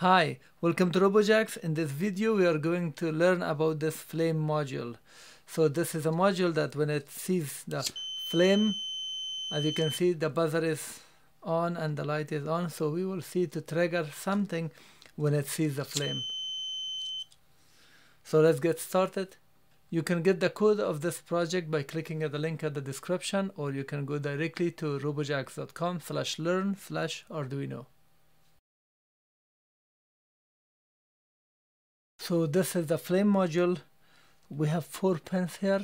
Hi, welcome to RoboJax. In this video we are going to learn about this flame module. So this is a module that when it sees the flame, as you can see the buzzer is on and the light is on. So we will see to trigger something when it sees the flame. So let's get started. You can get the code of this project by clicking at the link at the description or you can go directly to robojax.com slash learn slash arduino. So this is the flame module. We have four pins here.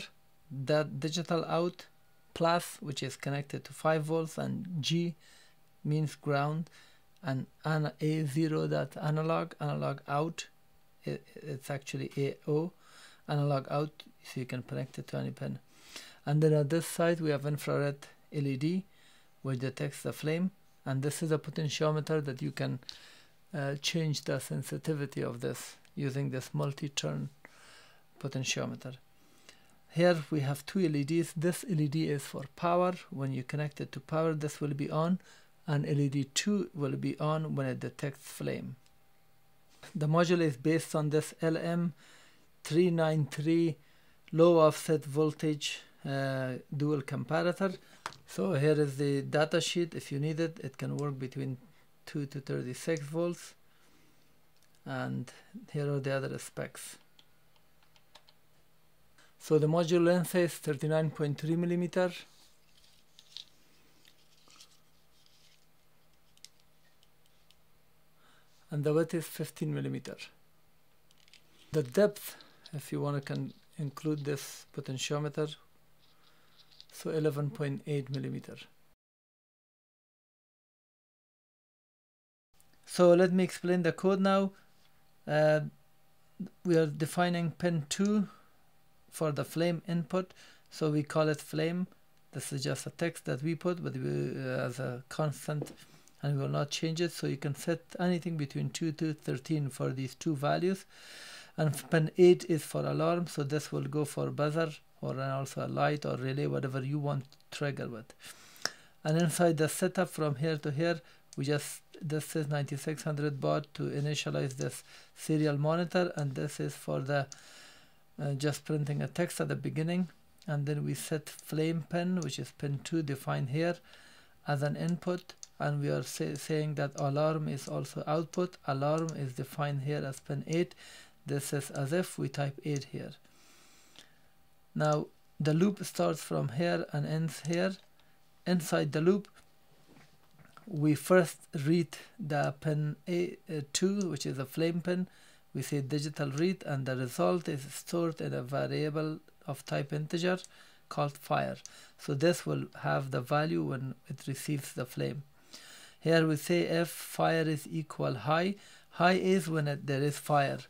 That digital out plus, which is connected to 5 volts, and G means ground, and an A0 that analog, analog out. It, it's actually AO, analog out, so you can connect it to any pin. And then on this side we have infrared LED, which detects the flame, and this is a potentiometer that you can uh, change the sensitivity of this using this multi-turn potentiometer. Here we have two LEDs. This LED is for power. When you connect it to power, this will be on, and LED 2 will be on when it detects flame. The module is based on this LM393 low offset voltage uh, dual comparator. So here is the data sheet. If you need it, it can work between 2 to 36 volts and here are the other specs. So the module length is 39.3 millimeter. And the width is 15 millimeter. The depth if you want to can include this potentiometer. So 11.8 millimeter. So let me explain the code now uh, we are defining pin 2 for the flame input so we call it flame. This is just a text that we put but we, uh, as a constant and we will not change it. So you can set anything between 2 to 13 for these two values. And pin 8 is for alarm so this will go for buzzer or also a light or relay whatever you want to trigger with. And inside the setup from here to here we just this is 9600 baud to initialize this serial monitor and this is for the uh, just printing a text at the beginning. And then we set flame pin which is pin 2 defined here as an input. And we are say, saying that alarm is also output. Alarm is defined here as pin 8 this is as if we type 8 here. Now the loop starts from here and ends here. Inside the loop we first read the pen A2 uh, which is a flame pen. we say digital read and the result is stored in a variable of type integer called fire. So this will have the value when it receives the flame. Here we say if fire is equal high high is when it, there is fire.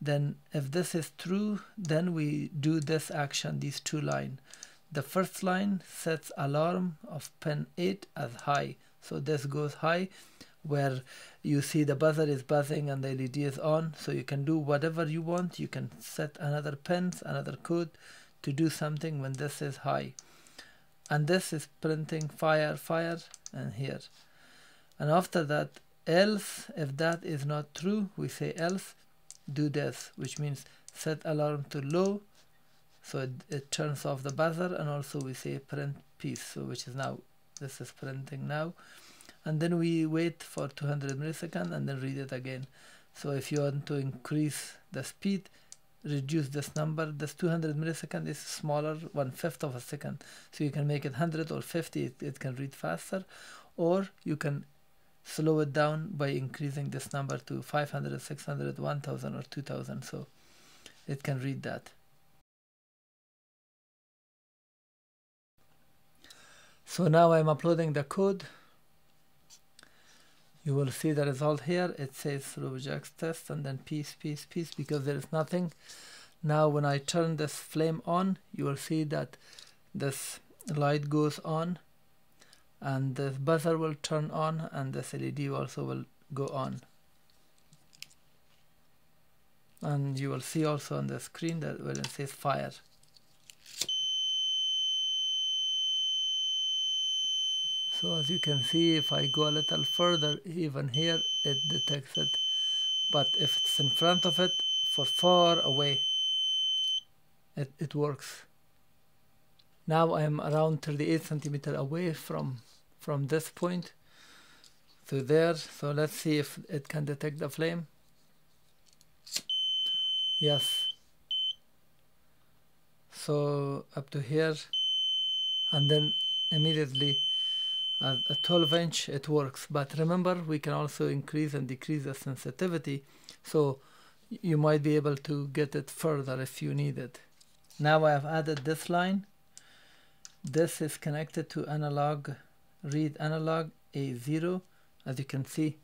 Then if this is true then we do this action these two line. The first line sets alarm of pin 8 as high so this goes high where you see the buzzer is buzzing and the LED is on. So you can do whatever you want. You can set another pins another code to do something when this is high. And this is printing fire fire and here. And after that else if that is not true we say else do this which means set alarm to low. So it, it turns off the buzzer and also we say print peace so which is now this is printing now. And then we wait for 200 milliseconds and then read it again. So if you want to increase the speed reduce this number this 200 millisecond is smaller one fifth of a second. So you can make it 100 or 50 it, it can read faster. Or you can slow it down by increasing this number to 500 600 1000 or 2000 so it can read that so now I'm uploading the code. You will see the result here. It says RoboJax test and then peace peace peace because there is nothing. Now when I turn this flame on you will see that this light goes on and this buzzer will turn on and this LED also will go on. And you will see also on the screen that when it says fire so as you can see if I go a little further even here it detects it. But if it's in front of it for far away it, it works. Now I am around 38 centimeter away from from this point to there. So let's see if it can detect the flame. Yes. So up to here and then immediately at a 12 inch it works. But remember we can also increase and decrease the sensitivity so you might be able to get it further if you need it. Now I have added this line. This is connected to analog read analog A0 as you can see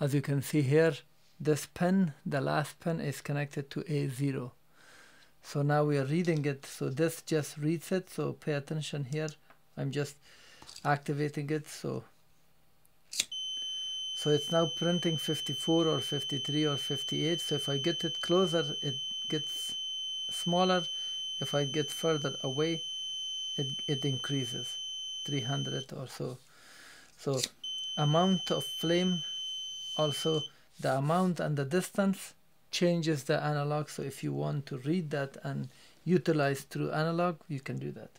as you can see here this pin the last pin is connected to A0 so now we are reading it. So this just reads it. So pay attention here. I'm just activating it so so it's now printing 54 or 53 or 58 so if I get it closer it gets smaller. If I get further away it, it increases 300 or so. So amount of flame also the amount and the distance changes the analog so if you want to read that and utilize through analog you can do that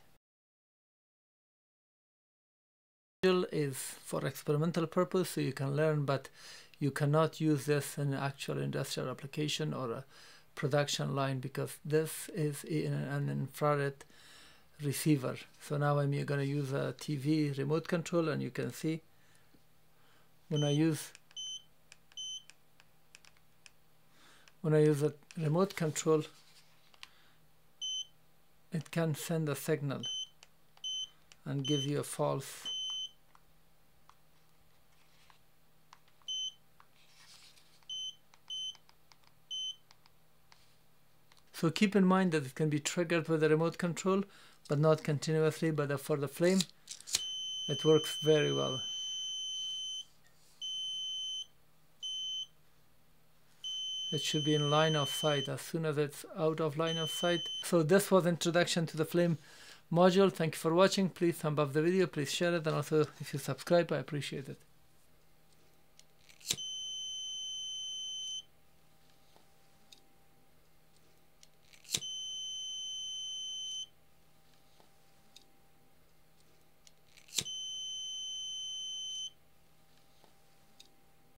is for experimental purpose so you can learn but you cannot use this in an actual industrial application or a production line because this is an infrared receiver. So now I'm going to use a TV remote control and you can see when I use when I use a remote control it can send a signal and give you a false So keep in mind that it can be triggered with a remote control, but not continuously, but for the flame, it works very well. It should be in line of sight as soon as it's out of line of sight. So this was introduction to the flame module. Thank you for watching. Please thumb up the video, please share it, and also if you subscribe, I appreciate it.